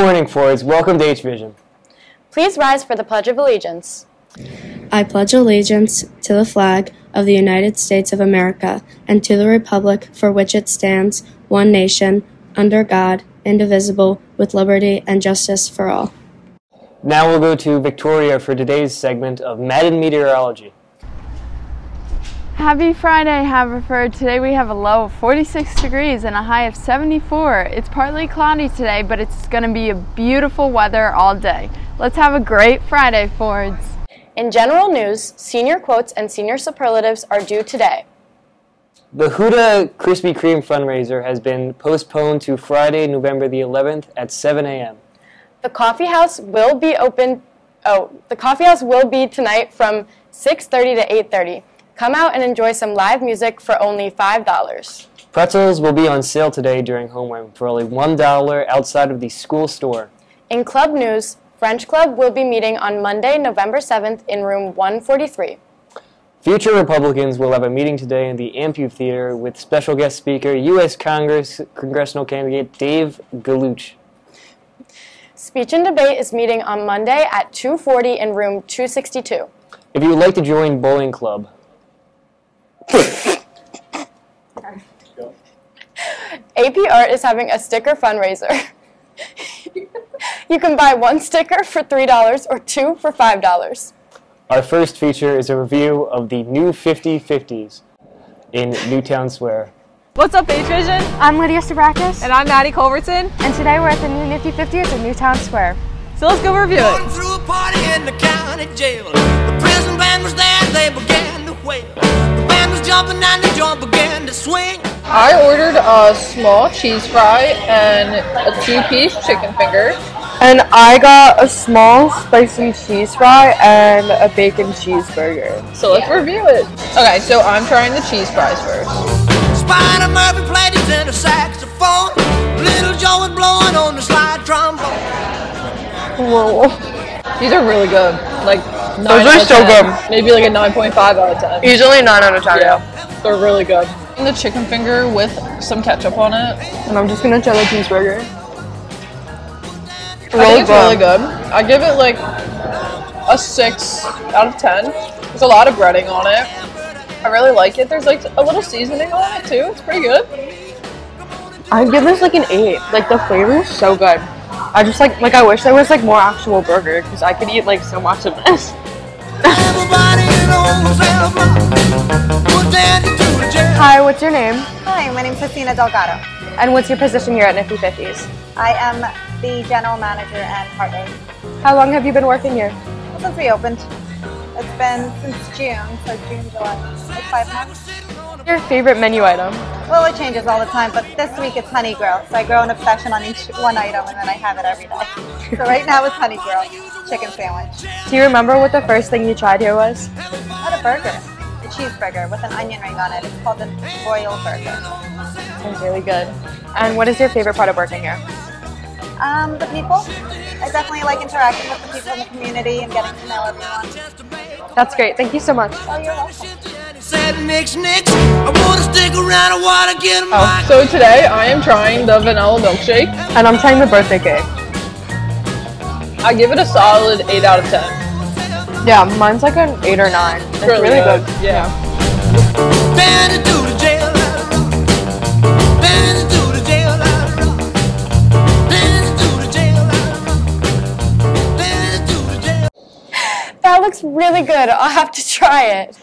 Good morning, Fords. Welcome to H-Vision. Please rise for the Pledge of Allegiance. I pledge allegiance to the flag of the United States of America and to the republic for which it stands, one nation, under God, indivisible, with liberty and justice for all. Now we'll go to Victoria for today's segment of Madden Meteorology. Happy Friday, Haverford. Today we have a low of 46 degrees and a high of 74. It's partly cloudy today, but it's going to be a beautiful weather all day. Let's have a great Friday, Fords. In general news, senior quotes and senior superlatives are due today. The Huda Krispy Kreme fundraiser has been postponed to Friday, November the 11th at 7 a.m. The coffee house will be open. Oh, the coffee house will be tonight from 6:30 to 8:30. Come out and enjoy some live music for only $5. Pretzels will be on sale today during homeroom for only $1 outside of the school store. In club news, French Club will be meeting on Monday, November 7th in room 143. Future Republicans will have a meeting today in the Amphitheater with special guest speaker, U.S. Congress congressional candidate Dave Galluch. Speech and debate is meeting on Monday at 2:40 in room 262. If you would like to join Bowling Club, AP Art is having a sticker fundraiser. you can buy one sticker for $3 or two for $5. our first feature is a review of the new Nifty 50s in Newtown Square. What's up, H Vision? I'm Lydia Stavrakis, And I'm Maddie Culverton. and today we're at the new Nifty 50s in Newtown Square. So let's go review it. Through a party in the county jail. The prison band was there, they began to wail. The band was jumping and the joint began to swing. I ordered a small cheese fry and a two-piece chicken finger. And I got a small spicy cheese fry and a bacon cheeseburger. So let's review it. Okay, so I'm trying the cheese fries first. Spider Murphy played his tenor saxophone. Little Joe was blowing on the slide trombone. Whoa. These are really good. Like, nine Those are so 10. good. Maybe like a 9.5 out of 10. Easily 9 out of 10. Yeah, they're really good. The chicken finger with some ketchup on it. And I'm just gonna try the cheeseburger. I think it's really good. I give it like a 6 out of 10. There's a lot of breading on it. I really like it. There's like a little seasoning on it too. It's pretty good. I'd give this like an 8. Like the flavor is so good. I just like, like I wish there was like more actual burger because I could eat like so much of this. Everybody in the wholesale block was dancing to the jazz. Hi, what's your name? Hi, my name's Christina Delgado. And what's your position here at Nifty 50s? I am the general manager and partner. How long have you been working here? Well, since we opened, it's been since June, so June, July, like five months. Your favorite menu item? Well, it changes all the time, but this week it's honey grill. So I grow an obsession on each one item, and then I have it every day. So right now it's honey grill, chicken sandwich. Do you remember what the first thing you tried here was? A burger, a cheeseburger with an onion ring on it. It's called the Royal Burger. Sounds really good. And what is your favorite part of working here? Um, the people. I definitely like interacting with the people in the community and getting to know everyone. That's great. Thank you so much. Oh, you're welcome. Said Nix Nix, I wanna stick around, I wanna get a Oh, so today I am trying the vanilla milkshake. And I'm trying the birthday cake. I give it a solid 8 out of 10. Yeah, mine's like an 8 or 9. It's really, good. Yeah. Looks really good. I'll have to try it.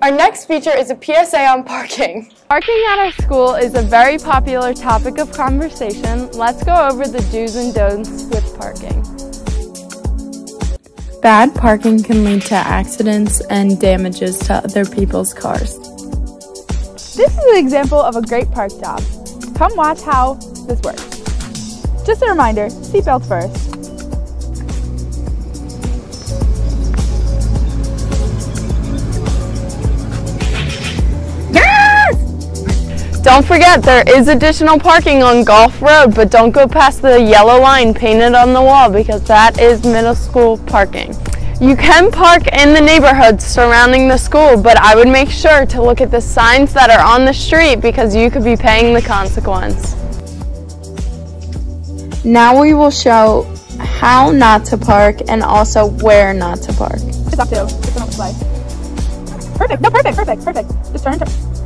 Our next feature is a PSA on parking. Parking at our school is a very popular topic of conversation. Let's go over the do's and don'ts with parking. Bad parking can lead to accidents and damages to other people's cars. This is an example of a great park job. Come watch how this works. Just a reminder, seatbelts first. Don't forget, there is additional parking on Golf Road, but don't go past the yellow line painted on the wall because that is middle school parking. You can park in the neighborhoods surrounding the school, but I would make sure to look at the signs that are on the street because you could be paying the consequence. Now we will show how not to park and also where not to park. It's up to. It's an slide. Perfect. No, perfect, perfect, perfect. Just turn, turn.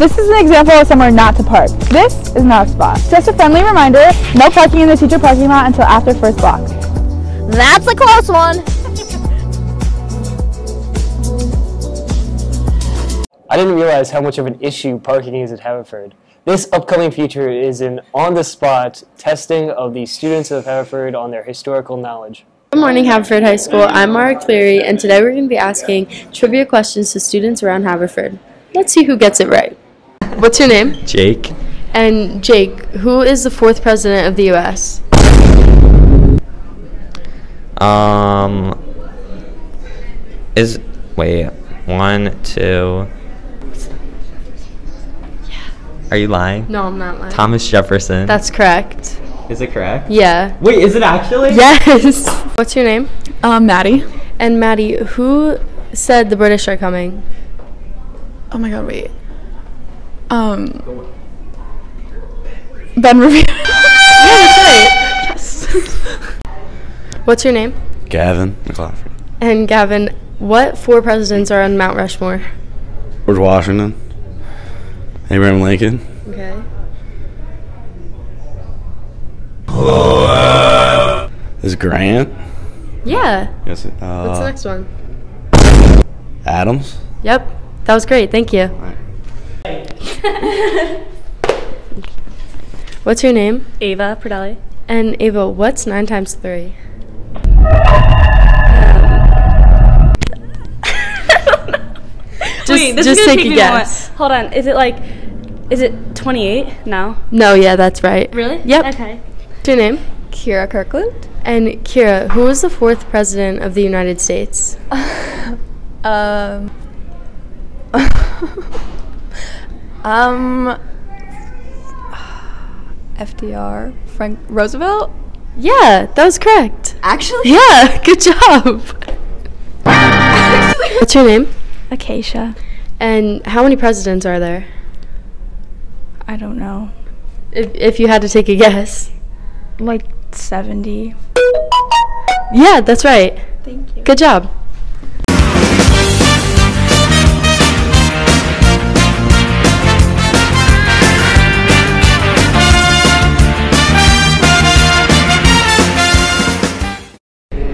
This is an example of somewhere not to park. This is not a spot. Just a friendly reminder, no parking in the teacher parking lot until after first block. That's a close one. I didn't realize how much of an issue parking is at Haverford. This upcoming feature is an on-the-spot testing of the students of Haverford on their historical knowledge. Good morning, Haverford High School. I'm Mara Cleary, and today we're going to be asking trivia questions to students around Haverford. Let's see who gets it right. What's your name? Jake. And Jake, who is the fourth president of the U.S.? Um. Is wait one two. Are you lying? No, I'm not lying. Thomas Jefferson. That's correct. Is it correct? Yeah. Wait, is it actually? Yes. What's your name? Um, Maddie. And Maddie, who said the British are coming? Oh my god, wait. Um, Ben Revere. Yes. What's your name? Gavin McLaughlin. And Gavin, what four presidents are on Mount Rushmore? George Washington. Abraham Lincoln. Okay. Is Grant? Yeah. Yes. Uh, What's the next one? Adams. Yep. That was great. Thank you. What's your name? Ava Pradelli. And Ava, what's nine times three? Just, Wait, this just is gonna take take a me guess. A Hold on. Is it like, is it 28 now? No, yeah, that's right. Really? Yep. Okay. What's your name? Kira Kirkland. And Kira, who was the fourth president of the United States? Um. um. FDR. Frank Roosevelt. Yeah, that was correct. Actually. Yeah, good job. What's your name? Acacia. And how many presidents are there? I don't know. If, if you had to take a guess. Like 70. Yeah, that's right. Thank you. Good job.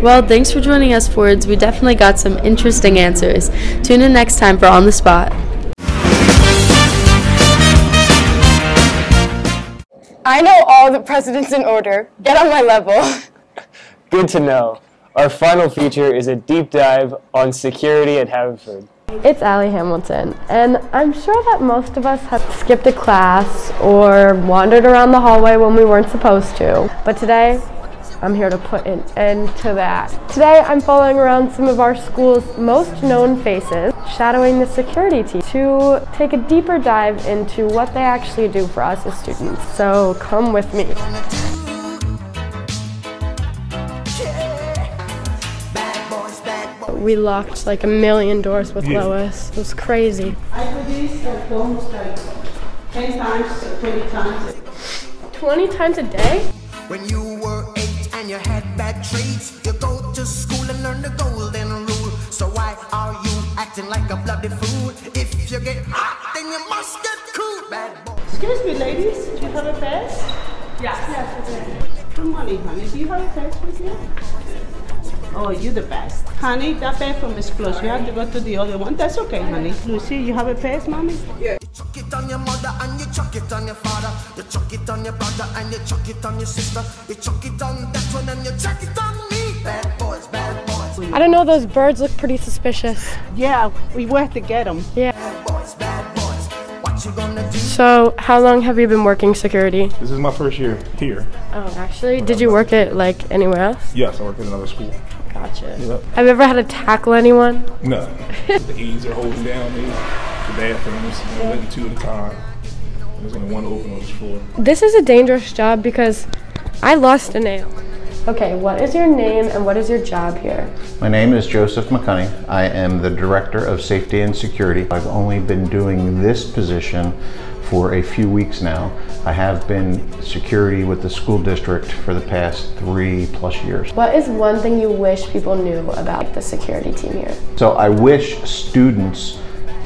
Well, thanks for joining us, Fords. We definitely got some interesting answers. Tune in next time for On the Spot. I know all the presidents in order. Get on my level. Good to know. Our final feature is a deep dive on security at Haverford. It's Allie Hamilton, and I'm sure that most of us have skipped a class or wandered around the hallway when we weren't supposed to. But today, I'm here to put an end to that. Today, I'm following around some of our school's most known faces, shadowing the security team to take a deeper dive into what they actually do for us as students. So come with me. We locked like a million doors with Yeah. Lois. It was crazy. I do this like almost like 10 times, 20 times. 20 times a day? When you and you had bad traits, you go to school and learn the golden rule. So why are you acting like a bloody fool? If you get hot, then you must get cool. Bad boy. Excuse me, ladies, do you have a pass? Yes. Yes, okay. Good morning, honey. Do you have a pass with you? Oh, you're the best. Honey, that bathroom is closed. You have to go to the other one. That's okay, honey. Lucy, you have a pass, mommy? Yeah. Chuck it on your mother and you chuck it on your father. You chuck it on your brother and you chuck it on your sister. You chuck it on that one and you chuck it on me. Bad boys, bad boys. I don't know, those birds look pretty suspicious. Yeah, we will have to get them. Yeah. What you gonna do? So, how long have you been working security? This is my first year here. Oh, actually, did you work at like anywhere else? Yes, I work at another school. Gotcha. Yep. Have you ever had to tackle anyone? No. the E's are holding down the, the bathrooms, you know, letting two at a time. There's only one open on each floor. This is a dangerous job because I lost a nail. Okay, what is your name and what is your job here? My name is Joseph McCunny. I am the Director of Safety and Security. I've only been doing this position for a few weeks now. I have been security with the school district for the past three plus years. What is one thing you wish people knew about the security team here? So I wish students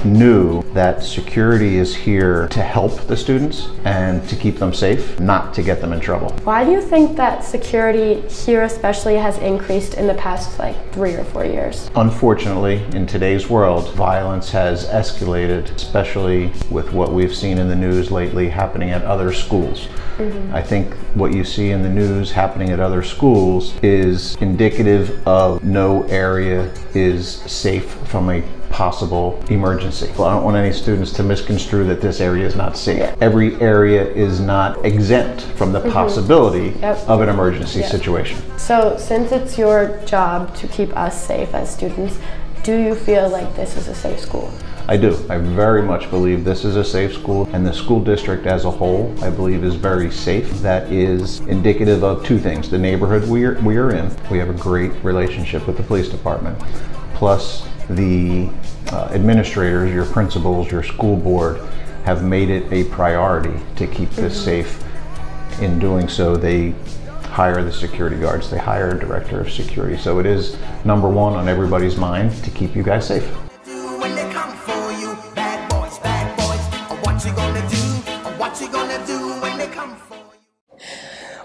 knew that security is here to help the students and to keep them safe, not to get them in trouble. Why do you think that security here especially has increased in the past like three or four years? Unfortunately, in today's world, violence has escalated, especially with what we've seen in the news lately happening at other schools. Mhm. I think what you see in the news happening at other schools is indicative of no area is safe from a possible emergency. Well, I don't want any students to misconstrue that this area is not safe. Every area is not exempt from the Mhm. possibility Yep. of an emergency Yep. situation. So, since it's your job to keep us safe as students, do you feel like this is a safe school? I do. I very much believe this is a safe school, and the school district as a whole, I believe, is very safe. That is indicative of two things the neighborhood we are, we are in, we have a great relationship with the police department, plus the uh, administrators, your principals, your school board have made it a priority to keep this Mhm. safe. In doing so, they hire the security guards, they hire a director of security. So it is number one on everybody's mind to keep you guys safe. When they come for you, bad boys, bad boys. What you gonna do? What you gonna do when they come for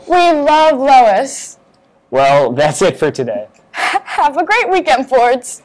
We love Lois. Well, that's it for today. Have a great weekend, Fords.